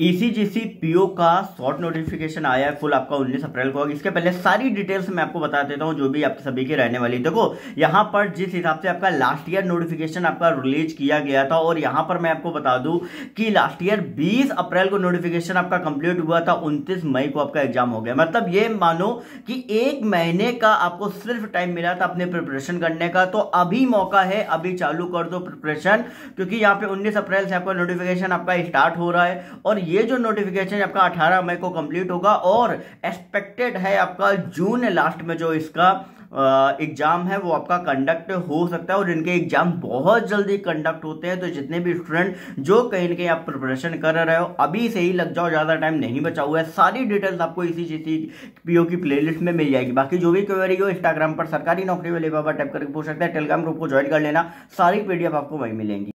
ECGC e PO का short notification आया है फुल आपका 19 अप्रैल को। इसके पहले सारी डिटेल्स मैं आपको बता देता हूँ, जो भी आपके सभी की रहने वाली देखो, यहाँ पर जिस हिसाब से आपका लास्ट ईयर नोटिफिकेशन आपका रिलीज़ किया गया था, और यहाँ पर मैं आपको बता दूँ कि लास्ट ईयर 20 अप्रैल को नोटिफिकेशन आपका कंप्लीट हुआ था, उनतीस मई को आपका एग्ज़ाम हो गया। मतलब ये मानो कि एक महीने का आपको सिर्फ़ टाइम मिला था अपने प्रिपरेशन करने का। तो अभी मौका है, अभी चालू कर दो प्रिपरेशन क्योंकि यहाँ पे उन्नीस अप्रैल से आपका नोटिफिकेशन आपका स्टार्ट हो रहा है, और ये जो नोटिफिकेशन आपका 18 मई को कंप्लीट होगा और एक्सपेक्टेड है आपका जून लास्ट में जो इसका एग्ज़ाम है, वो आपका कंडक्ट हो सकता है और इनके एग्ज़ाम बहुत जल्दी कंडक्ट होते हैं। तो जितने भी स्टूडेंट जो कहीं ना कहीं आप प्रिपरेशन कर रहे हो, अभी से ही लग जाओ, ज़्यादा टाइम नहीं बचा हुआ है। सारी डिटेल्स आपको इसी चीज़ पीओ की प्लेलिस्ट में मिल जाएगी। बाकी जो भी क्वेरी हो इंस्टाग्राम पर सरकारी नौकरी वाले बाबा टाइप करके पूछ सकते हैं टेलीग्राम ग्रुप को ज्वाइन कर लेना। सारी पीडीएफ आपको वही मिलेंगी।